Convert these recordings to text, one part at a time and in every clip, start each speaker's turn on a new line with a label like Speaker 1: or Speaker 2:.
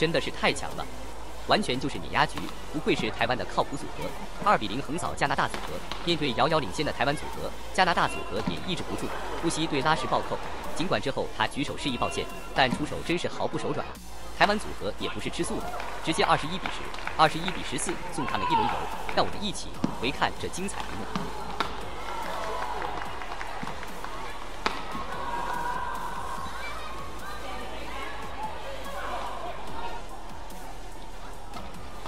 Speaker 1: 真的是太强了，完全就是碾压局，不愧是台湾的靠谱组合。二比零横扫加拿大组合，面对遥遥领先的台湾组合，加拿大组合也抑制不住，不惜对拉什暴扣。尽管之后他举手示意抱歉，但出手真是毫不手软啊。台湾组合也不是吃素的，直接二十一比十、二十一比十四送他们一轮游。让我们一起回看这精彩一幕。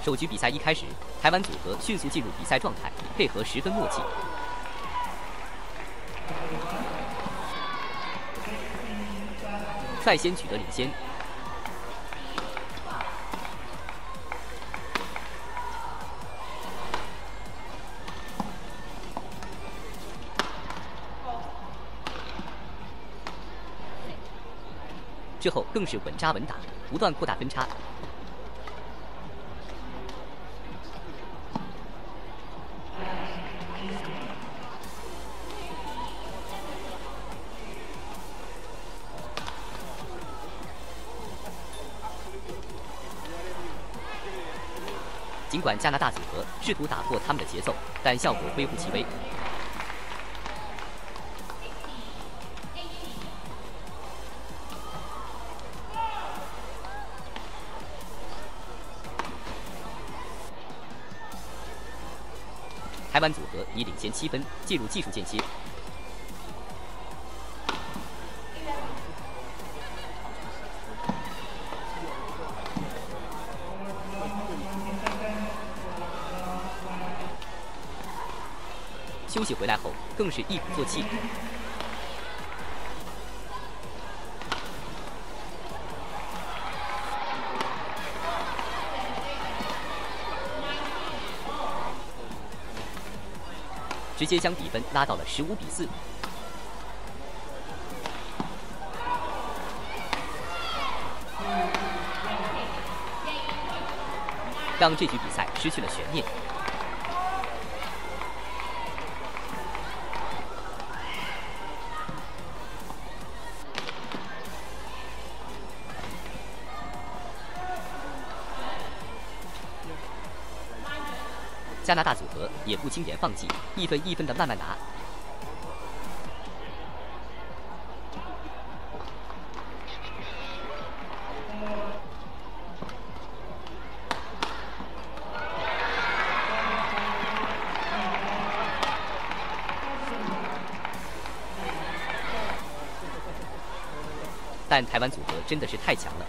Speaker 1: 首局比赛一开始，台湾组合迅速进入比赛状态，配合十分默契，率先取得领先。之后更是稳扎稳打，不断扩大分差。尽管加拿大组合试图打破他们的节奏，但效果微乎其微。台湾组合已领先七分，进入技术间歇。休息回来后，更是一鼓作气。直接将比分拉到了十五比四，让这局比赛失去了悬念。加拿大组合也不轻言放弃，一分一分的慢慢拿。但台湾组合真的是太强了。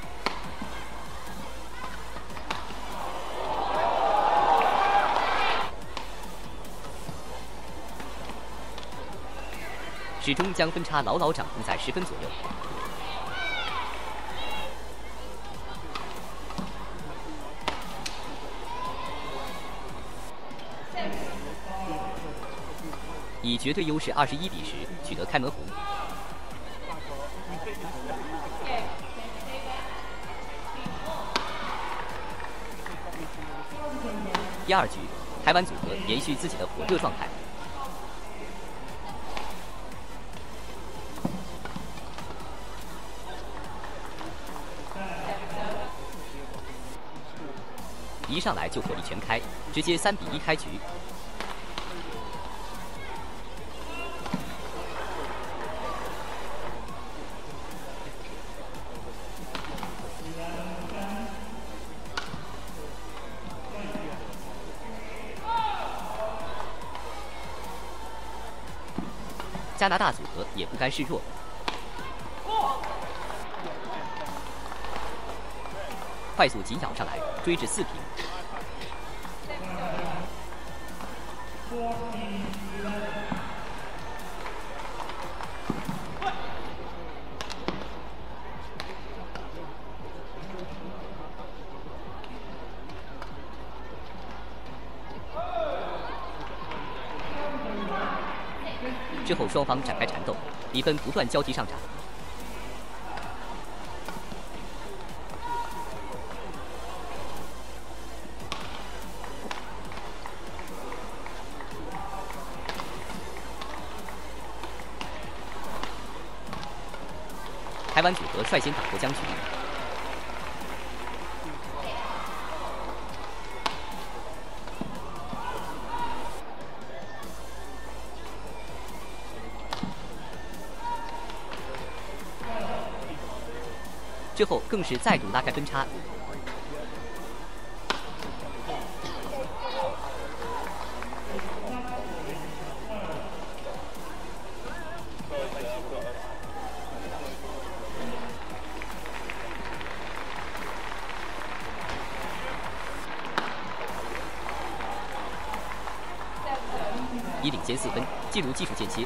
Speaker 1: 始终将分差牢牢掌控在十分左右。以绝对优势二十一比十取得开门红。第二局，台湾组合延续自己的火热状态。一上来就火力全开，直接三比一开局。加拿大组合也不甘示弱。快速紧咬上来，追至四平。之后双方展开缠斗，比分不断交替上涨。台湾组合率先打破僵局，之后更是再度拉开分差。已领先四分，进入技术间歇。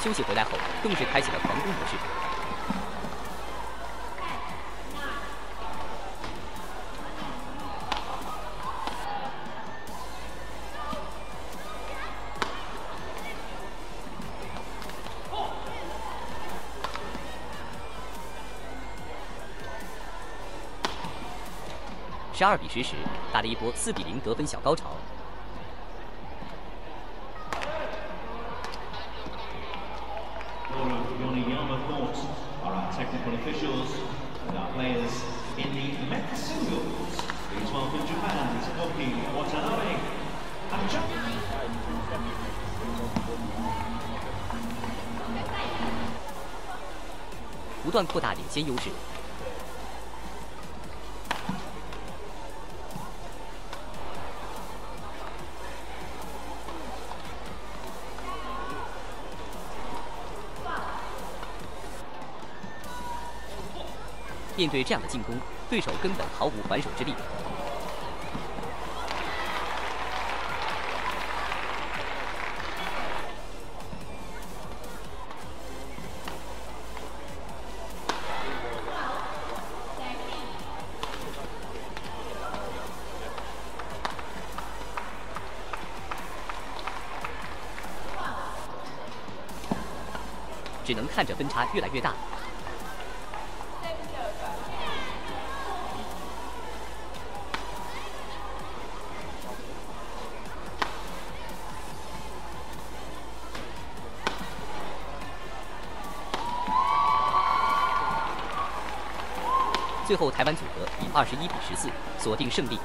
Speaker 1: 休息回来后，更是开启了狂攻模式。十二比十时，打了一波四比零得分小高潮。不断扩大领先优势。面对这样的进攻，对手根本毫无还手之力。只能看着分差越来越大。最后，台湾组合以二十一比十四锁定胜利。